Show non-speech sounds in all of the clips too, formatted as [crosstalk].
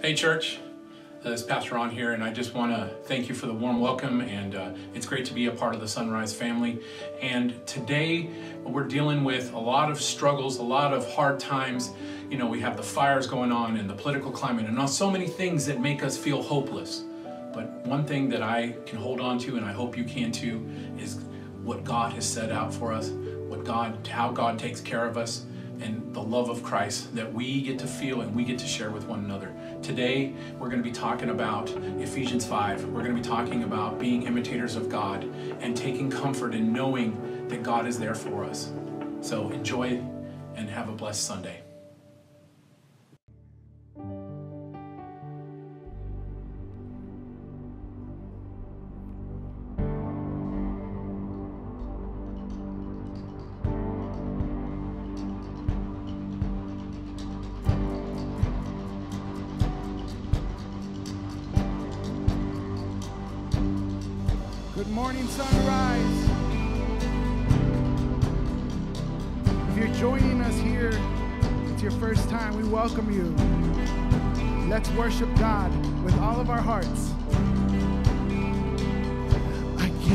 Hey, church. Uh, This is Pastor Ron here, and I just want to thank you for the warm welcome. And uh, it's great to be a part of the SonRise family. And today we're dealing with a lot of struggles, a lot of hard times. You know, we have the fires going on and the political climate, and so many things that make us feel hopeless. But one thing that I can hold on to, and I hope you can too, is what God has set out for us, what God, how God takes care of us, and the love of Christ that we get to feel and we get to share with one another. Today, we're going to be talking about Ephesians 5. We're going to be talking about being imitators of God and taking comfort in knowing that God is there for us. So enjoy and have a blessed Sunday.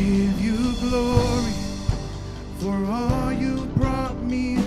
Give you glory for all you brought me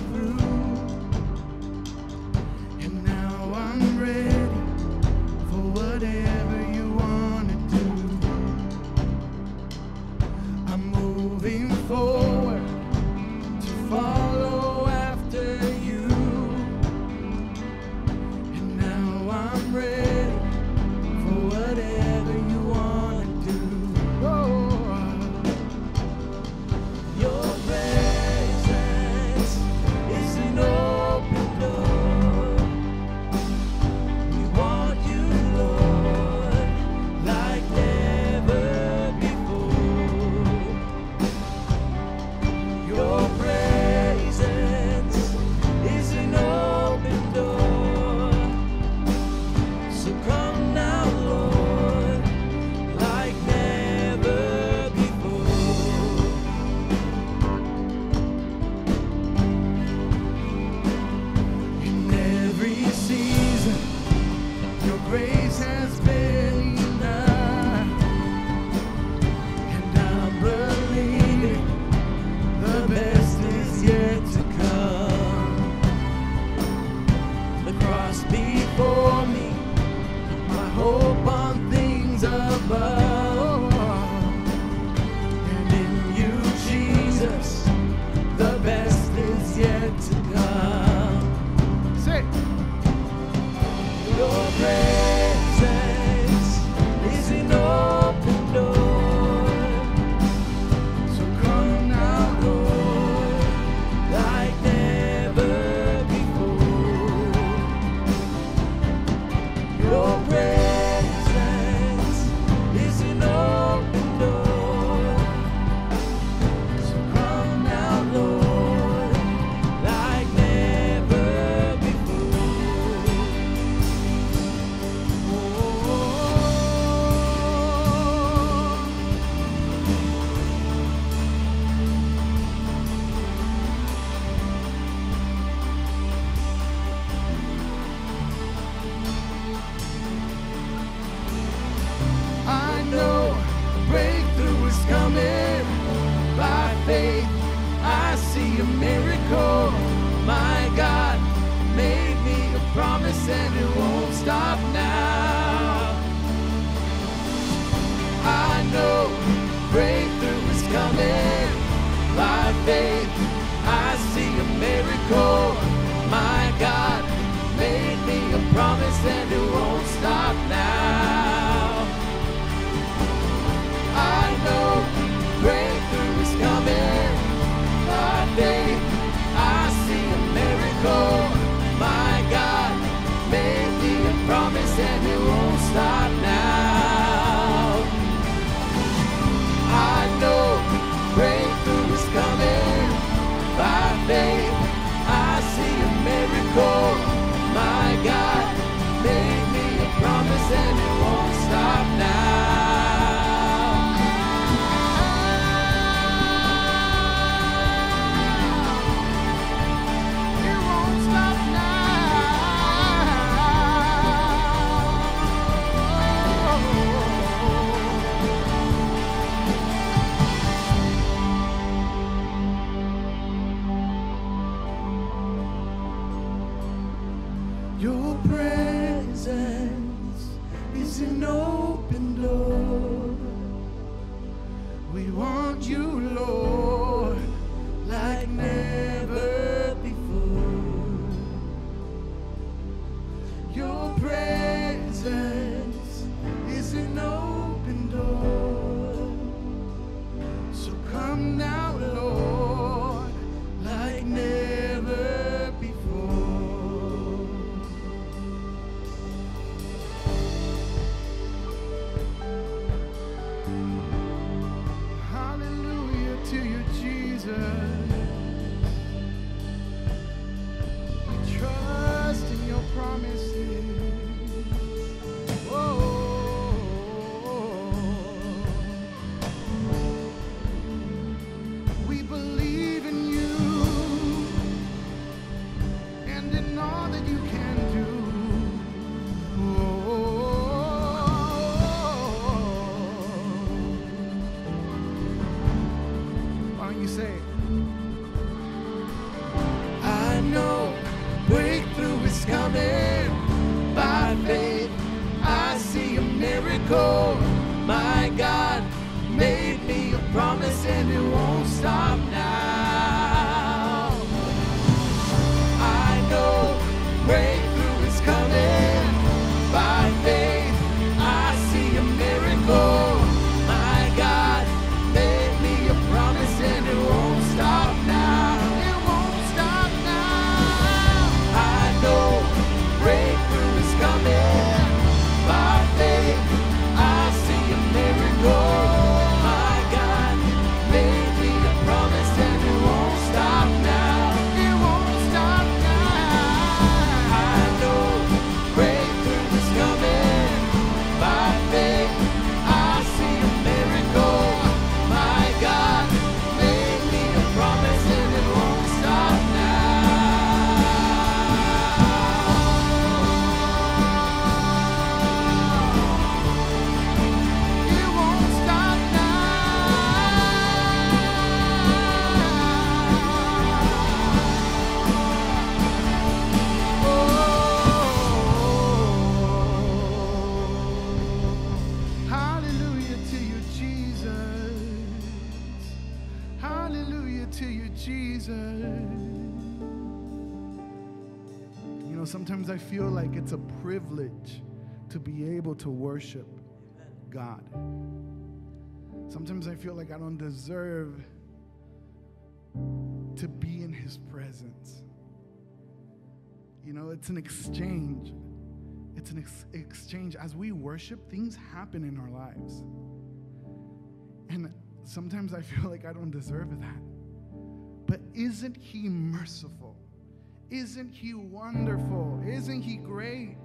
to worship God. Sometimes I feel like I don't deserve to be in His presence. You know, it's an exchange. It's an ex- exchange. As we worship, things happen in our lives. And sometimes I feel [laughs] like I don't deserve that. But isn't He merciful? Isn't He wonderful? Isn't He great?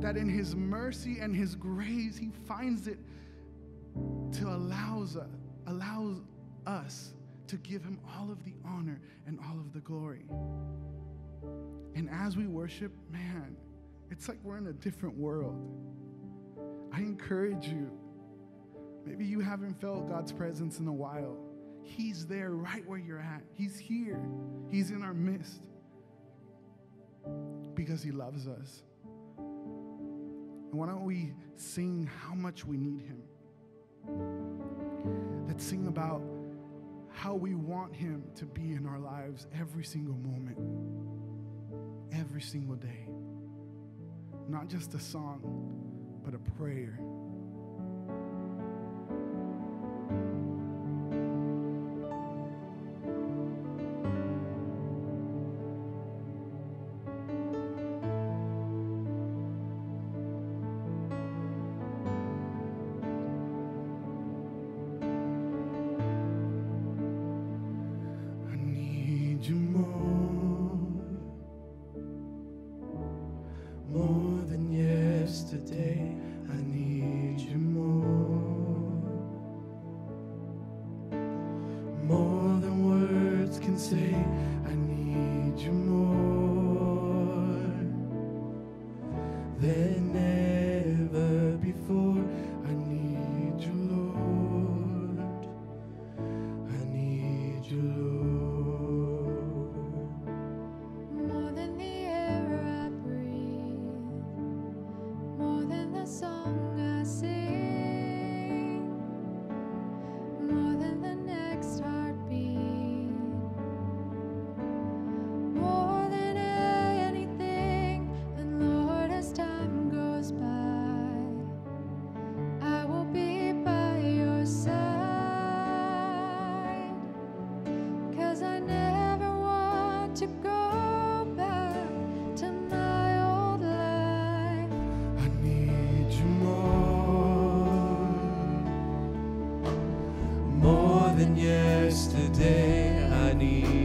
That in His mercy and His grace, He finds it to allows, uh, allows us to give Him all of the honor and all of the glory. And as we worship, man, it's like we're in a different world. I encourage you. Maybe you haven't felt God's presence in a while. He's there right where you're at. He's here. He's in our midst because He loves us. And why don't we sing how much we need Him? Let's sing about how we want Him to be in our lives every single moment, every single day. Not just a song, but a prayer. than yesterday. I need.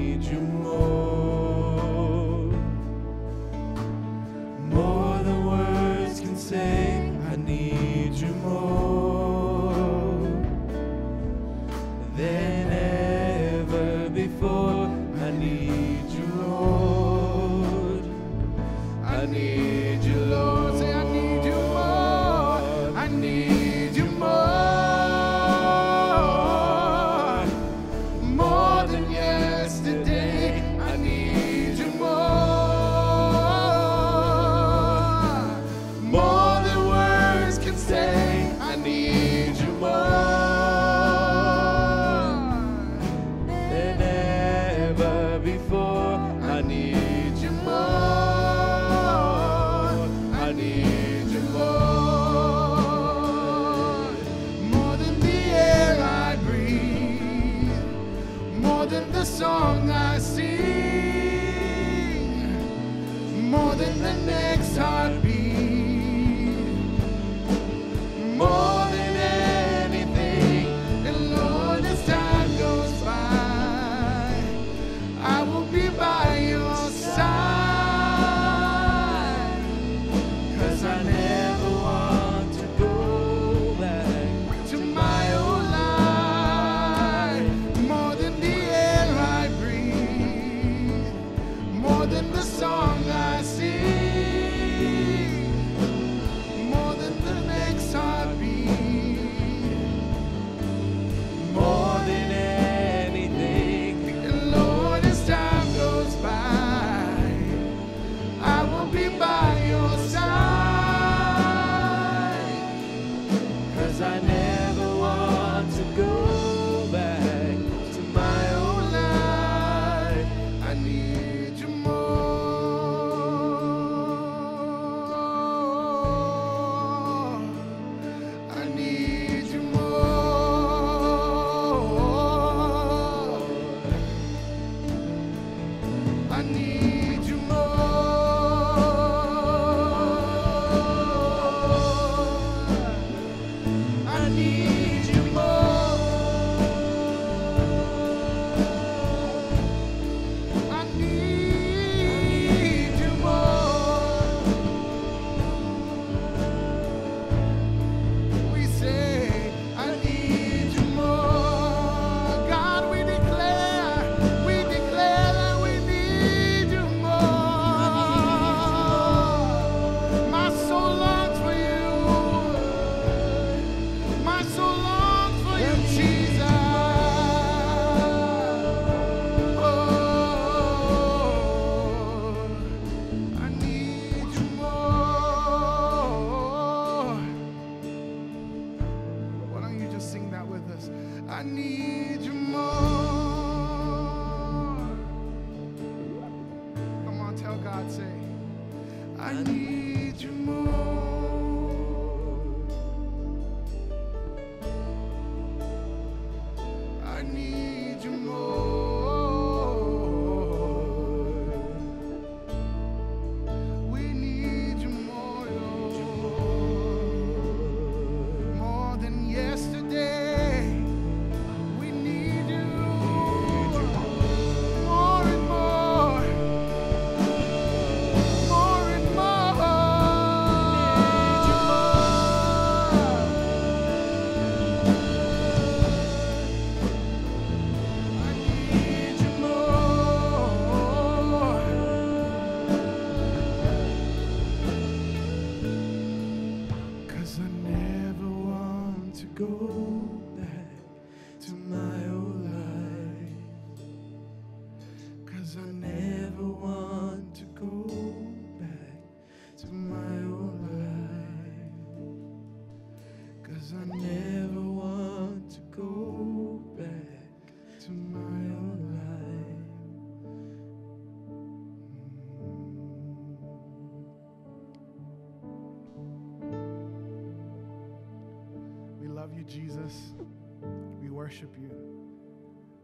worship you.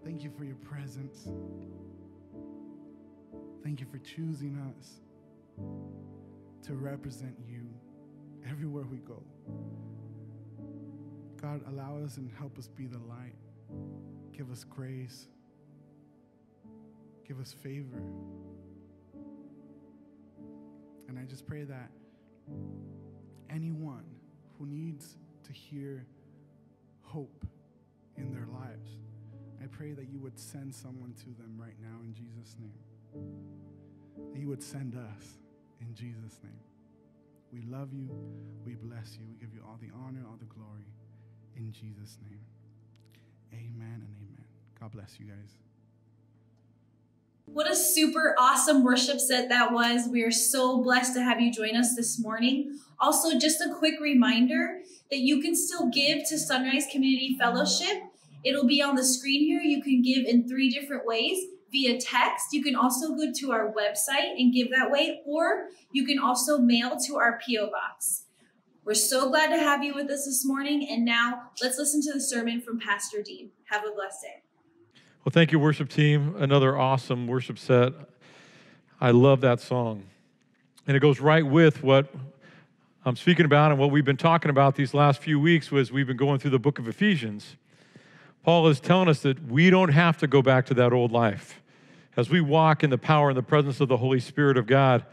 Thank you for your presence. Thank you for choosing us to represent you everywhere we go. God, allow us and help us be the light. Give us grace. Give us favor. And I just pray that anyone who needs to hear hope in their lives, I pray that you would send someone to them right now in Jesus' name. That you would send us in Jesus' name. We love you. We bless you. We give you all the honor, all the glory in Jesus' name. Amen and amen. God bless you guys. What a super awesome worship set that was. We are so blessed to have you join us this morning. Also, just a quick reminder that you can still give to SonRise Community Fellowship. It'll be on the screen here. You can give in three different ways via text. You can also go to our website and give that way, or you can also mail to our P.O. Box. We're so glad to have you with us this morning. And now let's listen to the sermon from Pastor Dean. Have a blessed day. Well, thank you, worship team. Another awesome worship set. I love that song. And it goes right with what I'm speaking about and what we've been talking about these last few weeks was we've been going through the book of Ephesians. Paul is telling us that we don't have to go back to that old life. As we walk in the power and the presence of the Holy Spirit of God,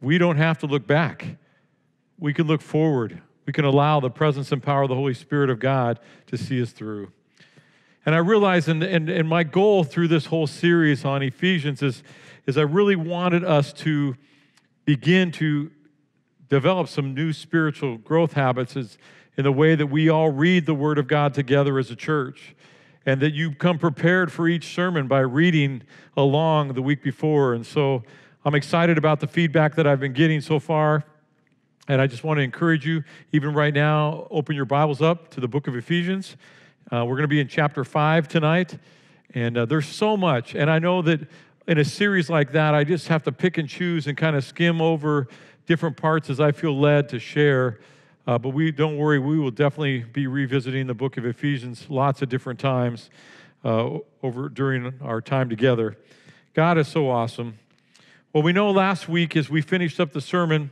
we don't have to look back. We can look forward. We can allow the presence and power of the Holy Spirit of God to see us through. And I realize, and, and, and my goal through this whole series on Ephesians is, is I really wanted us to begin to develop some new spiritual growth habits in the way that we all read the Word of God together as a church. And that you come prepared for each sermon by reading along the week before. And so I'm excited about the feedback that I've been getting so far. And I just want to encourage you, even right now, open your Bibles up to the book of Ephesians. Uh, we're going to be in chapter 5 tonight, and uh, there's so much. And I know that in a series like that, I just have to pick and choose and kind of skim over different parts as I feel led to share. Uh, but we don't worry, we will definitely be revisiting the book of Ephesians lots of different times uh, over during our time together. God is so awesome. Well, we know last week as we finished up the sermon,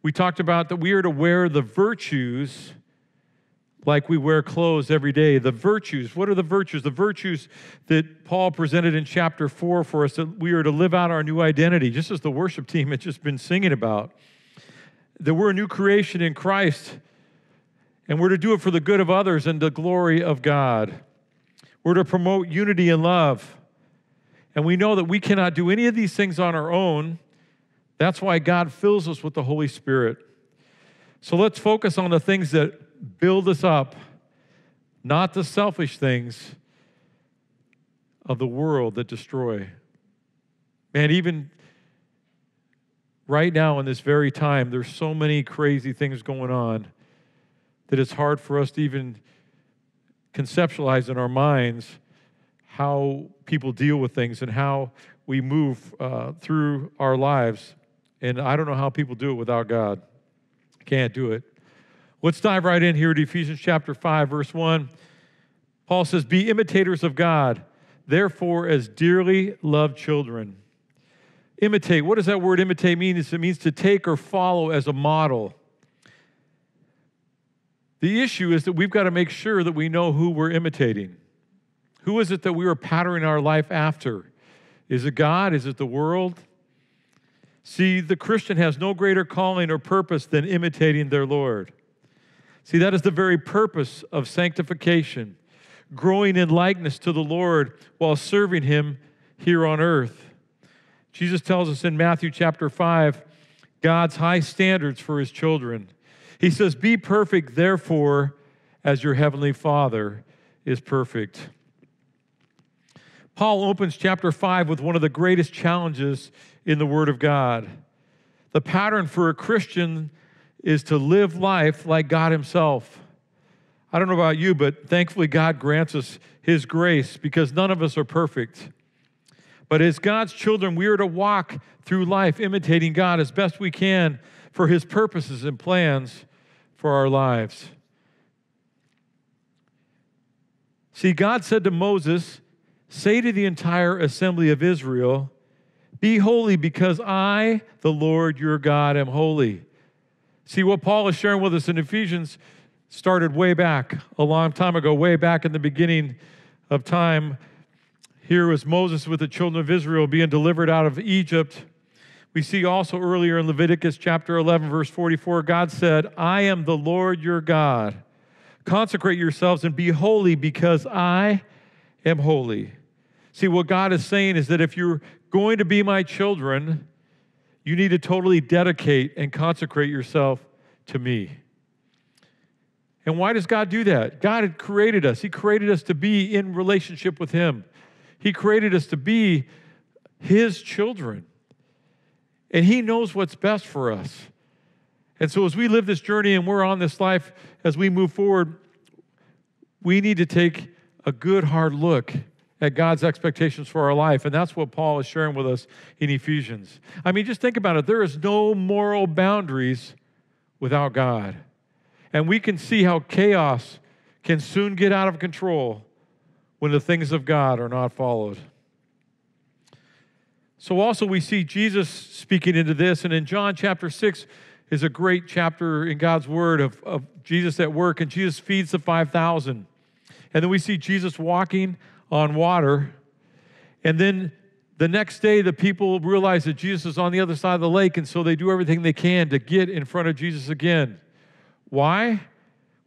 we talked about that we are to wear the virtues like we wear clothes every day. The virtues, what are the virtues? The virtues that Paul presented in chapter 4 for us that we are to live out our new identity, just as the worship team had just been singing about. That we're a new creation in Christ, and we're to do it for the good of others and the glory of God. We're to promote unity and love. And we know that we cannot do any of these things on our own. That's why God fills us with the Holy Spirit. So let's focus on the things that build us up, not the selfish things of the world that destroy. Man, even right now in this very time, there's so many crazy things going on that it's hard for us to even conceptualize in our minds how people deal with things and how we move uh, through our lives. And I don't know how people do it without God. Can't do it. Let's dive right in here to Ephesians chapter 5, verse 1. Paul says, Be imitators of God, therefore, as dearly loved children. Imitate, what does that word imitate mean? It means to take or follow as a model. The issue is that we've got to make sure that we know who we're imitating. Who is it that we are patterning our life after? Is it God? Is it the world? See, the Christian has no greater calling or purpose than imitating their Lord. See, that is the very purpose of sanctification, growing in likeness to the Lord while serving Him here on earth. Jesus tells us in Matthew chapter 5 God's high standards for His children. He says, Be perfect, therefore, as your heavenly Father is perfect. Paul opens chapter 5 with one of the greatest challenges in the Word of God. The pattern for a Christian is to live life like God Himself. I don't know about you, but thankfully, God grants us His grace because none of us are perfect. But as God's children, we are to walk through life imitating God as best we can for His purposes and plans for our lives. See, God said to Moses, Say to the entire assembly of Israel, Be holy because I, the Lord your God, am holy. See, what Paul is sharing with us in Ephesians started way back, a long time ago, way back in the beginning of time. Here was Moses with the children of Israel being delivered out of Egypt. We see also earlier in Leviticus chapter 11, verse 44, God said, I am the Lord your God. Consecrate yourselves and be holy because I am holy. See, what God is saying is that if you're going to be my children, you need to totally dedicate and consecrate yourself to me. And why does God do that? God had created us. He created us to be in relationship with Him. He created us to be His children. And He knows what's best for us. And so, as we live this journey and we're on this life, as we move forward, we need to take a good, hard look at God's expectations for our life. And that's what Paul is sharing with us in Ephesians. I mean, just think about it there is no moral boundaries without God. And we can see how chaos can soon get out of control when the things of God are not followed. So, also, we see Jesus speaking into this. And in John chapter 6 is a great chapter in God's word of, of Jesus at work, and Jesus feeds the 5,000. And then we see Jesus walking on water. And then the next day, the people realize that Jesus is on the other side of the lake, and so they do everything they can to get in front of Jesus again. Why?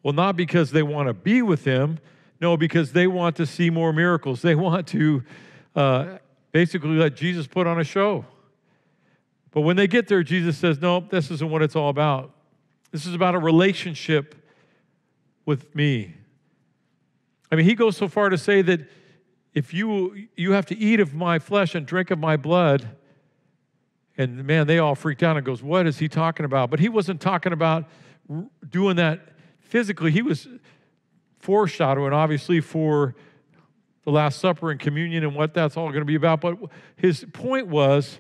Well, not because they want to be with him, no, because they want to see more miracles. They want to uh, basically let Jesus put on a show. But when they get there, Jesus says, No, this isn't what it's all about. This is about a relationship with me. I mean, he goes so far to say that if you you have to eat of my flesh and drink of my blood. And man they all freaked out and goes what is he talking about? But he wasn't talking about doing that physically. He was foreshadowing obviously for the last supper and communion and what that's all going to be about. But his point was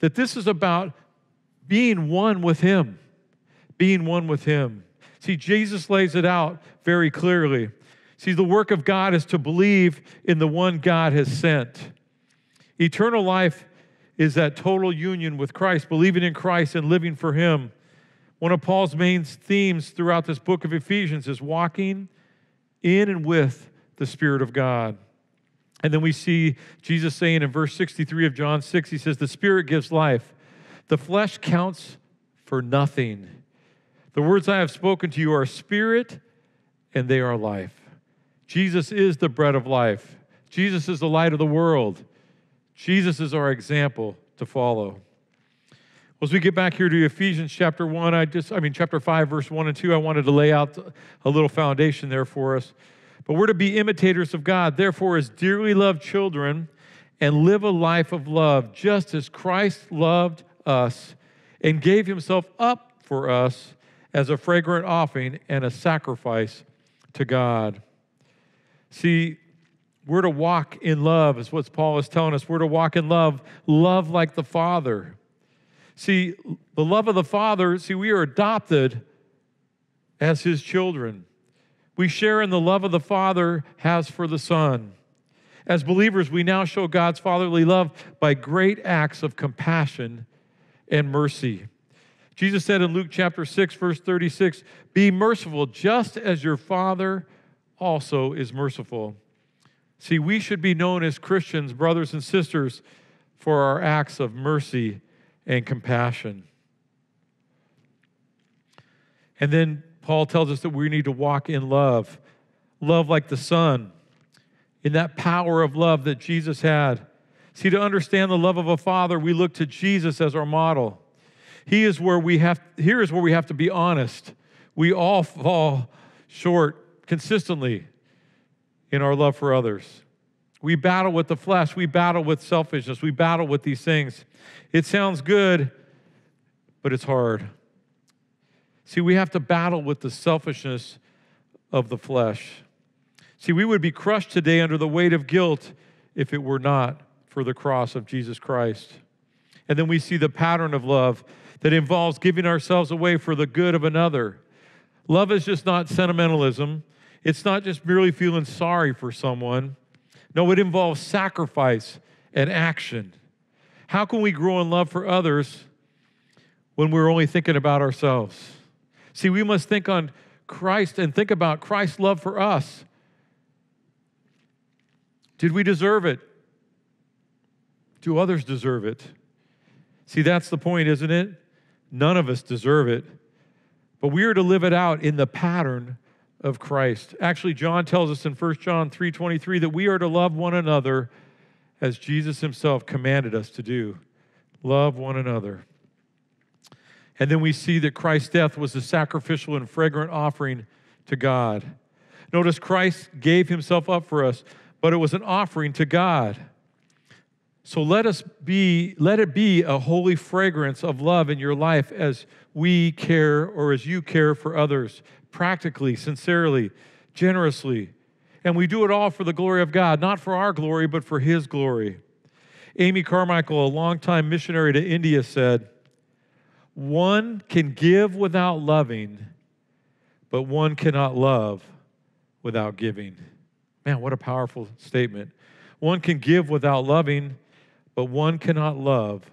that this is about being one with him being one with him. See jesus lays it out very clearly See, the work of God is to believe in the one God has sent. Eternal life is that total union with Christ, believing in Christ and living for Him. One of Paul's main themes throughout this book of Ephesians is walking in and with the Spirit of God. And then we see Jesus saying in verse 63 of John 6, He says, The Spirit gives life, the flesh counts for nothing. The words I have spoken to you are spirit and they are life. Jesus is the bread of life. Jesus is the light of the world. Jesus is our example to follow. As we get back here to Ephesians chapter 1, I just, I mean, chapter 5, verse 1 and 2, I wanted to lay out a little foundation there for us. But we're to be imitators of God, therefore, as dearly loved children, and live a life of love, just as Christ loved us and gave himself up for us as a fragrant offering and a sacrifice to God. See, we're to walk in love, is what Paul is telling us. We're to walk in love, love like the Father. See, the love of the Father, see, we are adopted as his children. We share in the love of the Father has for the Son. As believers, we now show God's fatherly love by great acts of compassion and mercy. Jesus said in Luke chapter 6, verse 36, Be merciful just as your Father also is merciful. See, we should be known as Christians, brothers and sisters, for our acts of mercy and compassion. And then Paul tells us that we need to walk in love, love like the Son, in that power of love that Jesus had. See, to understand the love of a father, we look to Jesus as our model. He is where we have, here is where we have to be honest. We all fall short consistently in our love for others. We battle with the flesh, we battle with selfishness, we battle with these things. It sounds good, but it's hard. See, we have to battle with the selfishness of the flesh. See, we would be crushed today under the weight of guilt if it were not for the cross of Jesus Christ. And then we see the pattern of love that involves giving ourselves away for the good of another. Love is just not sentimentalism. It's not just merely feeling sorry for someone. No, it involves sacrifice and action. How can we grow in love for others when we're only thinking about ourselves? See, we must think on Christ and think about Christ's love for us. Did we deserve it? Do others deserve it? See, that's the point, isn't it? None of us deserve it. But we are to live it out in the pattern of Christ. Actually, John tells us in 1 John 3:23 that we are to love one another as Jesus himself commanded us to do. Love one another. And then we see that Christ's death was a sacrificial and fragrant offering to God. Notice Christ gave himself up for us, but it was an offering to God. So let us be let it be a holy fragrance of love in your life as we care or as you care for others, practically, sincerely, generously. And we do it all for the glory of God, not for our glory, but for his glory. Amy Carmichael, a longtime missionary to India, said, One can give without loving, but one cannot love without giving. Man, what a powerful statement. One can give without loving, but one cannot love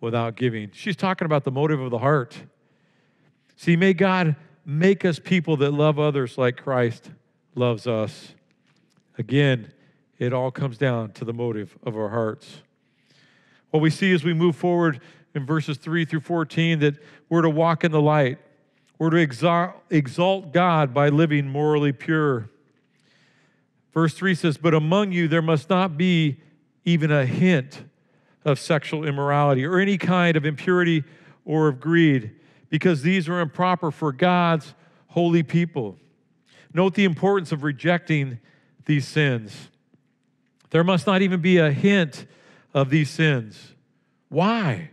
without giving. She's talking about the motive of the heart. See, may God make us people that love others like Christ loves us. Again, it all comes down to the motive of our hearts. What we see as we move forward in verses 3 through 14 that we're to walk in the light. We're to exalt, God by living morally pure. Verse 3 says, But among you there must not be even a hint of sexual immorality or any kind of impurity or of greed, because these are improper for God's holy people. Note the importance of rejecting these sins. There must not even be a hint of these sins. Why?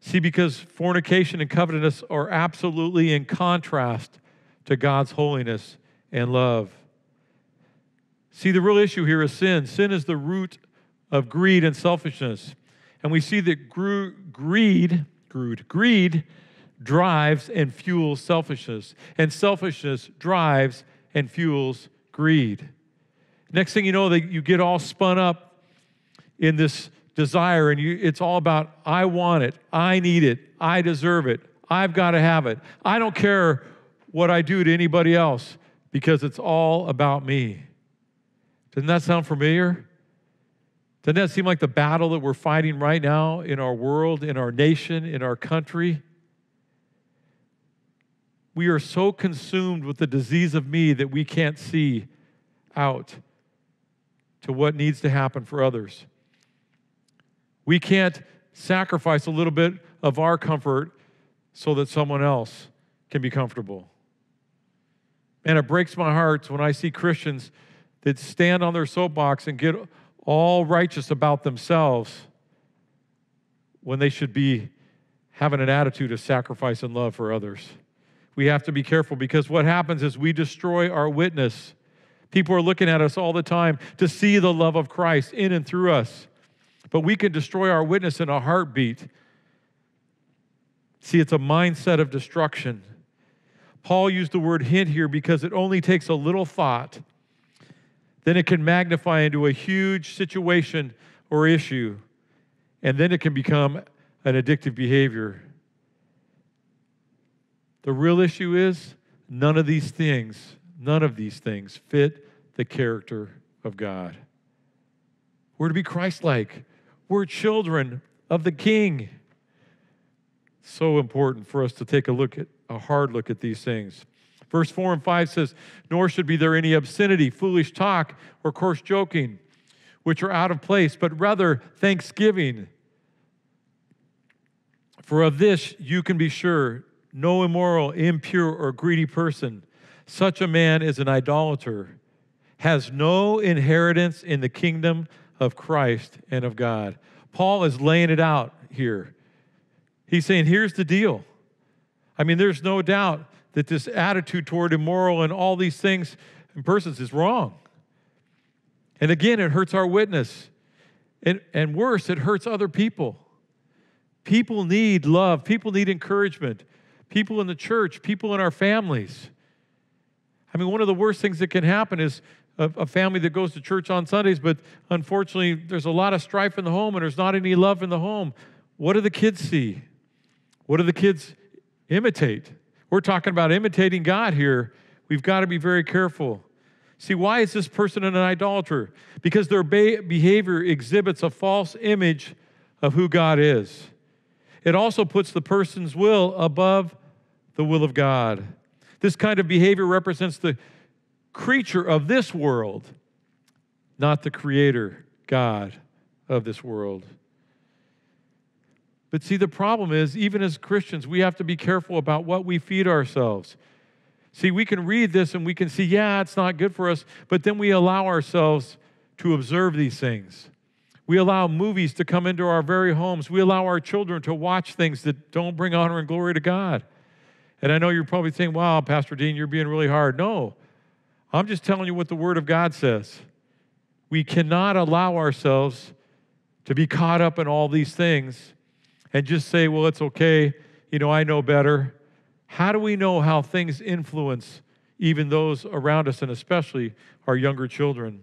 See, because fornication and covetousness are absolutely in contrast to God's holiness and love. See, the real issue here is sin. Sin is the root of greed and selfishness. And we see that greed, greed, greed drives and fuels selfishness, and selfishness drives and fuels greed. Next thing you know, that you get all spun up in this desire, and you, it's all about I want it, I need it, I deserve it, I've got to have it. I don't care what I do to anybody else because it's all about me. Doesn't that sound familiar? Doesn't that seem like the battle that we're fighting right now in our world, in our nation, in our country? We are so consumed with the disease of me that we can't see out to what needs to happen for others. We can't sacrifice a little bit of our comfort so that someone else can be comfortable. And it breaks my heart when I see Christians that stand on their soapbox and get all righteous about themselves when they should be having an attitude of sacrifice and love for others. We have to be careful because what happens is we destroy our witness. People are looking at us all the time to see the love of Christ in and through us. But we can destroy our witness in a heartbeat. See, it's a mindset of destruction. Paul used the word hint here because it only takes a little thought then it can magnify into a huge situation or issue, and then it can become an addictive behavior. The real issue is none of these things, none of these things fit the character of God. We're to be Christ like, we're children of the King. So important for us to take a look at a hard look at these things. Verse 4 and 5 says, Nor should be there any obscenity, foolish talk, or coarse joking, which are out of place, but rather thanksgiving. For of this you can be sure no immoral, impure, or greedy person, such a man is an idolater, has no inheritance in the kingdom of Christ and of God. Paul is laying it out here. He's saying, here's the deal. I mean, there's no doubt that this attitude toward immoral and all these things and persons is wrong. And again, it hurts our witness. And, and worse, it hurts other people. People need love, people need encouragement, people in the church, people in our families. I mean, one of the worst things that can happen is a, a, family that goes to church on Sundays, but unfortunately, there's a lot of strife in the home and there's not any love in the home. What do the kids see? What do the kids imitate? We're talking about imitating God here. We've got to be very careful. See, why is this person an idolater? Because their behavior exhibits a false image of who God is. It also puts the person's will above the will of God. This kind of behavior represents the creature of this world, not the creator, God of this world. But see, the problem is, even as Christians, we have to be careful about what we feed ourselves. See, we can read this and we can see, yeah, it's not good for us, but then we allow ourselves to observe these things. We allow movies to come into our very homes. We allow our children to watch things that don't bring honor and glory to God. And I know you're probably saying, wow, Pastor Dean, you're being really hard. No, I'm just telling you what the Word of God says. We cannot allow ourselves to be caught up in all these things and just say, well, it's okay. You know, I know better. How do we know how things influence even those around us and especially our younger children?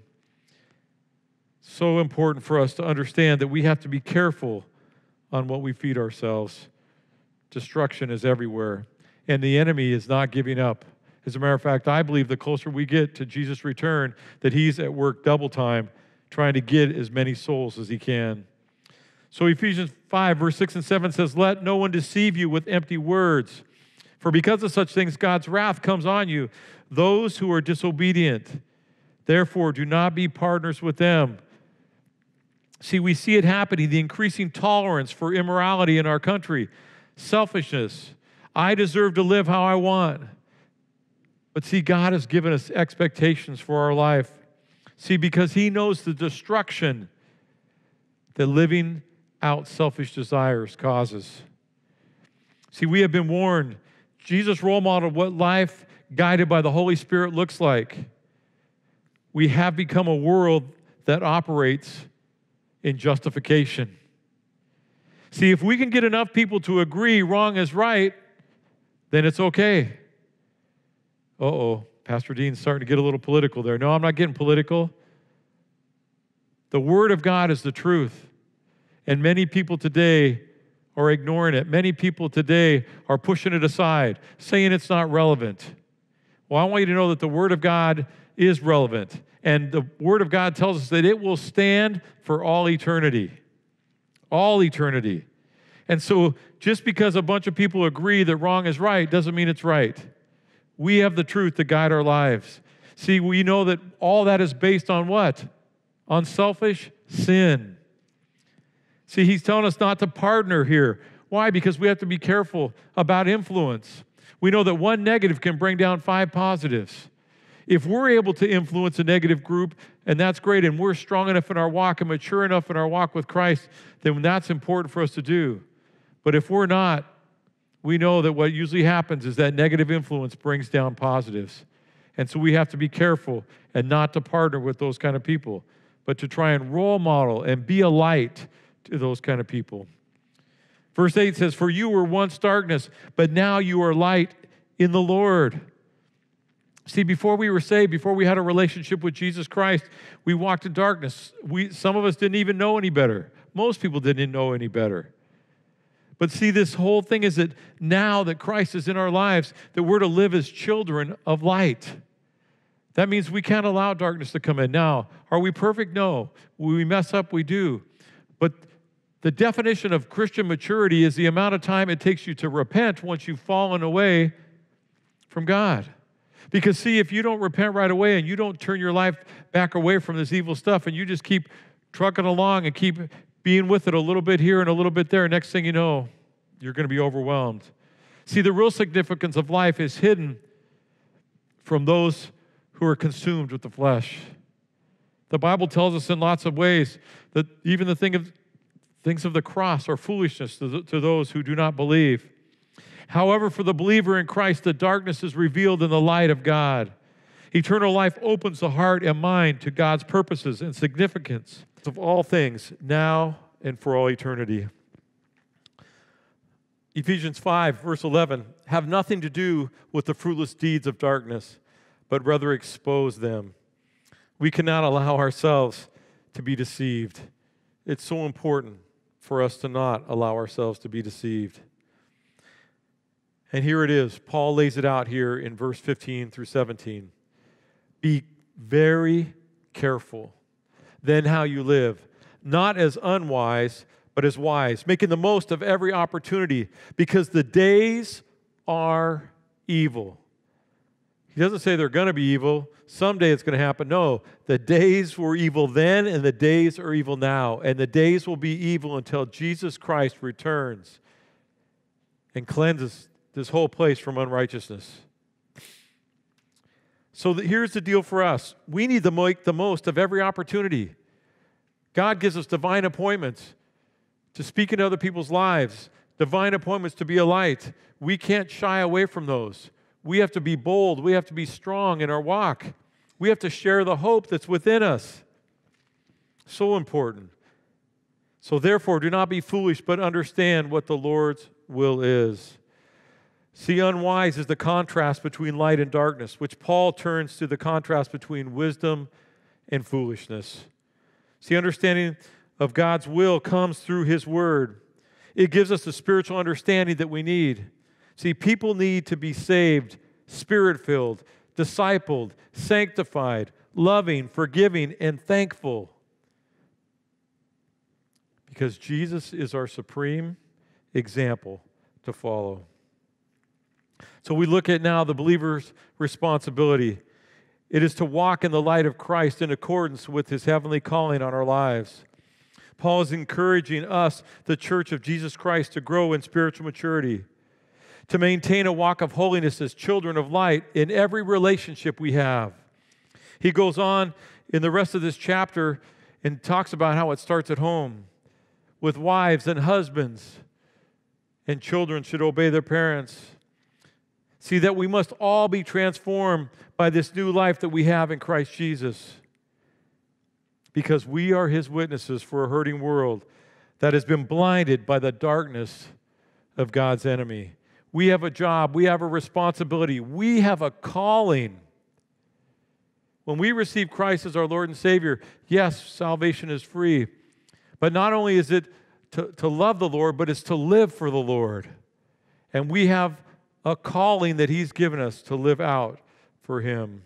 So important for us to understand that we have to be careful on what we feed ourselves. Destruction is everywhere, and the enemy is not giving up. As a matter of fact, I believe the closer we get to Jesus' return, that he's at work double time trying to get as many souls as he can. So Ephesians 5, verse 6 and 7 says, Let no one deceive you with empty words. For because of such things, God's wrath comes on you, those who are disobedient. Therefore, do not be partners with them. See, we see it happening the increasing tolerance for immorality in our country, selfishness. I deserve to live how I want. But see, God has given us expectations for our life. See, because He knows the destruction that living out selfish desires causes. See, we have been warned. Jesus role modeled what life guided by the Holy Spirit looks like. We have become a world that operates in justification. See, if we can get enough people to agree wrong is right, then it's okay. Uh oh, Pastor Dean's starting to get a little political there. No, I'm not getting political. The Word of God is the truth. And many people today are ignoring it. Many people today are pushing it aside, saying it's not relevant. Well, I want you to know that the Word of God is relevant. And the Word of God tells us that it will stand for all eternity. All eternity. And so, just because a bunch of people agree that wrong is right doesn't mean it's right. We have the truth to guide our lives. See, we know that all that is based on what? On selfish sin. See, he's telling us not to partner here. Why? Because we have to be careful about influence. We know that one negative can bring down five positives. If we're able to influence a negative group, and that's great, and we're strong enough in our walk and mature enough in our walk with Christ, then that's important for us to do. But if we're not, we know that what usually happens is that negative influence brings down positives. And so we have to be careful and not to partner with those kind of people, but to try and role model and be a light to those kind of people. Verse 8 says, For you were once darkness, but now you are light in the Lord. See, before we were saved, before we had a relationship with Jesus Christ, we walked in darkness. We, some of us didn't even know any better. Most people didn't know any better. But see, this whole thing is that now that Christ is in our lives, that we're to live as children of light. That means we can't allow darkness to come in. Now, are we perfect? No. we mess up? We do. But the definition of Christian maturity is the amount of time it takes you to repent once you've fallen away from God. Because, see, if you don't repent right away and you don't turn your life back away from this evil stuff and you just keep trucking along and keep being with it a little bit here and a little bit there, next thing you know, you're going to be overwhelmed. See, the real significance of life is hidden from those who are consumed with the flesh. The Bible tells us in lots of ways that even the thing of, things of the cross are foolishness to, to those who do not believe. However, for the believer in Christ, the darkness is revealed in the light of God. Eternal life opens the heart and mind to God's purposes and significance of all things, now and for all eternity. Ephesians 5, verse 11 have nothing to do with the fruitless deeds of darkness, but rather expose them. We cannot allow ourselves to be deceived. It's so important for us to not allow ourselves to be deceived. And here it is. Paul lays it out here in verse 15 through 17. Be very careful then how you live, not as unwise, but as wise, making the most of every opportunity, because the days are evil. He doesn't say they're going to be evil. Someday it's going to happen. No, the days were evil then, and the days are evil now. And the days will be evil until Jesus Christ returns and cleanses this whole place from unrighteousness. So here's the deal for us we need to make the most of every opportunity. God gives us divine appointments to speak into other people's lives, divine appointments to be a light. We can't shy away from those. We have to be bold, we have to be strong in our walk, we have to share the hope that's within us. So important. So, therefore, do not be foolish, but understand what the Lord's will is. See, unwise is the contrast between light and darkness, which Paul turns to the contrast between wisdom and foolishness. See, understanding of God's will comes through His Word. It gives us the spiritual understanding that we need. See, people need to be saved, spirit filled, discipled, sanctified, loving, forgiving, and thankful. Because Jesus is our supreme example to follow. So we look at now the believer's responsibility. It is to walk in the light of Christ in accordance with his heavenly calling on our lives. Paul is encouraging us, the church of Jesus Christ, to grow in spiritual maturity, to maintain a walk of holiness as children of light in every relationship we have. He goes on in the rest of this chapter and talks about how it starts at home with wives and husbands, and children should obey their parents. See, that we must all be transformed by this new life that we have in Christ Jesus. Because we are his witnesses for a hurting world that has been blinded by the darkness of God's enemy. We have a job, we have a responsibility, we have a calling. When we receive Christ as our Lord and Savior, yes, salvation is free. But not only is it to, to love the Lord, but it's to live for the Lord. And we have a calling that He's given us to live out for Him.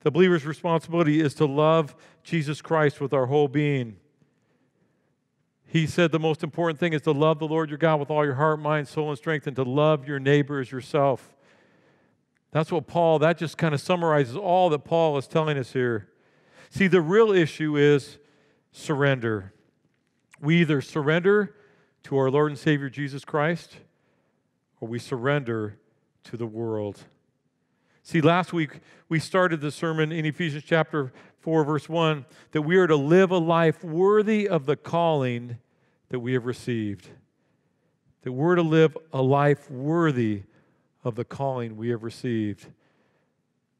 The believer's responsibility is to love Jesus Christ with our whole being. He said the most important thing is to love the Lord your God with all your heart, mind, soul, and strength, and to love your neighbor as yourself. That's what Paul, that just kind of summarizes all that Paul is telling us here. See, the real issue is surrender. We either surrender to our Lord and Savior Jesus Christ or we surrender to the world. See, last week we started the sermon in Ephesians chapter 4, verse 1, that we are to live a life worthy of the calling that we have received. That we're to live a life worthy of the calling we have received.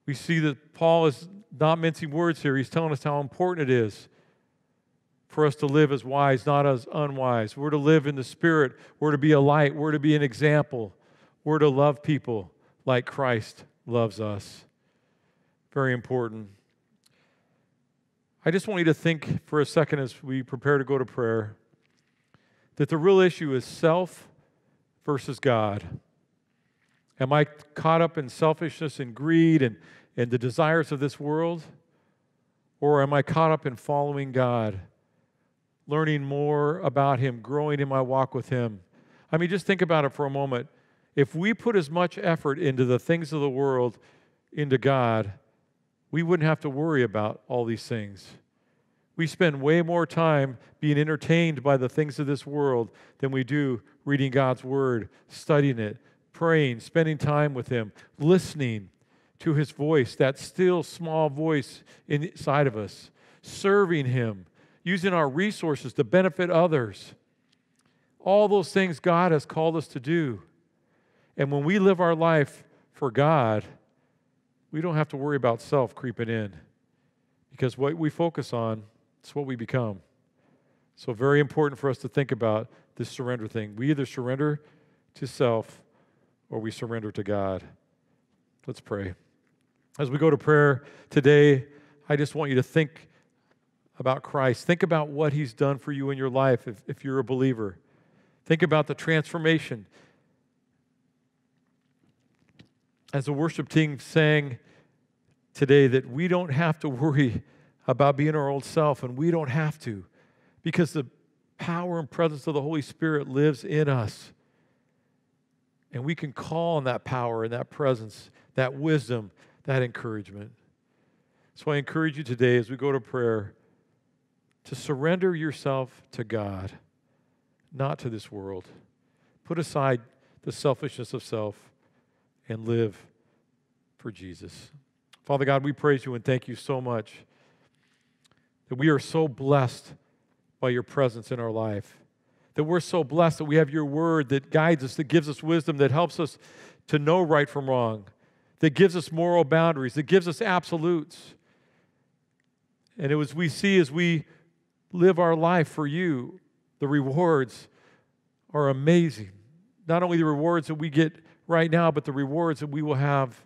We see that Paul is not mincing words here. He's telling us how important it is for us to live as wise, not as unwise. We're to live in the Spirit. We're to be a light. We're to be an example. We're to love people like Christ loves us. Very important. I just want you to think for a second as we prepare to go to prayer that the real issue is self versus God. Am I caught up in selfishness and greed and, and the desires of this world? Or am I caught up in following God? Learning more about Him, growing in my walk with Him. I mean, just think about it for a moment. If we put as much effort into the things of the world, into God, we wouldn't have to worry about all these things. We spend way more time being entertained by the things of this world than we do reading God's Word, studying it, praying, spending time with Him, listening to His voice, that still small voice inside of us, serving Him, using our resources to benefit others. All those things God has called us to do. And when we live our life for God, we don't have to worry about self creeping in because what we focus on is what we become. So, very important for us to think about this surrender thing. We either surrender to self or we surrender to God. Let's pray. As we go to prayer today, I just want you to think about Christ. Think about what he's done for you in your life if, if you're a believer. Think about the transformation. As the worship team sang, today that we don't have to worry about being our old self, and we don't have to because the power and presence of the Holy Spirit lives in us. And we can call on that power and that presence, that wisdom, that encouragement. So I encourage you today as we go to prayer to surrender yourself to God, not to this world. Put aside the selfishness of self and live for Jesus. Father God, we praise you and thank you so much that we are so blessed by your presence in our life. That we're so blessed that we have your word that guides us, that gives us wisdom, that helps us to know right from wrong, that gives us moral boundaries, that gives us absolutes. And it was we see as we live our life for you, the rewards are amazing. Not only the rewards that we get right now, but the rewards that we will have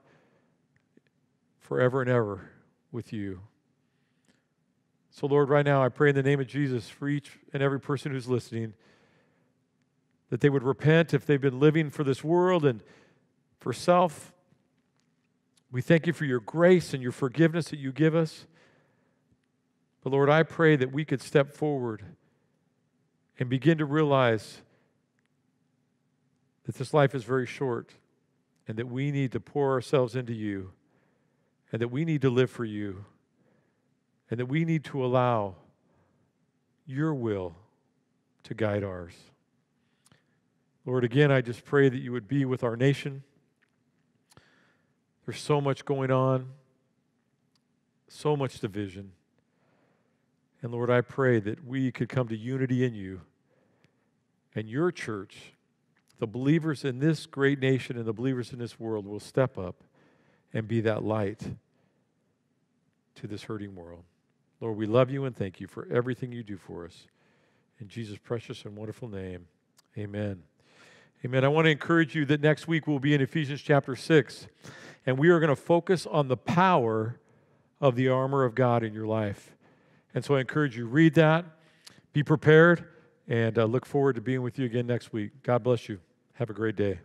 forever and ever with you. So, Lord, right now I pray in the name of Jesus for each and every person who's listening that they would repent if they've been living for this world and for self. We thank you for your grace and your forgiveness that you give us. But Lord, I pray that we could step forward and begin to realize that this life is very short and that we need to pour ourselves into you and that we need to live for you and that we need to allow your will to guide ours. Lord, again, I just pray that you would be with our nation. There's so much going on, so much division. And Lord, I pray that we could come to unity in you and your church, the believers in this great nation and the believers in this world will step up and be that light to this hurting world. Lord, we love you and thank you for everything you do for us. In Jesus' precious and wonderful name, amen. Amen. I want to encourage you that next week we'll be in Ephesians chapter 6, and we are going to focus on the power of the armor of God in your life. And so I encourage you, read that, be prepared, and uh, look forward to being with you again next week. God bless you. Have a great day.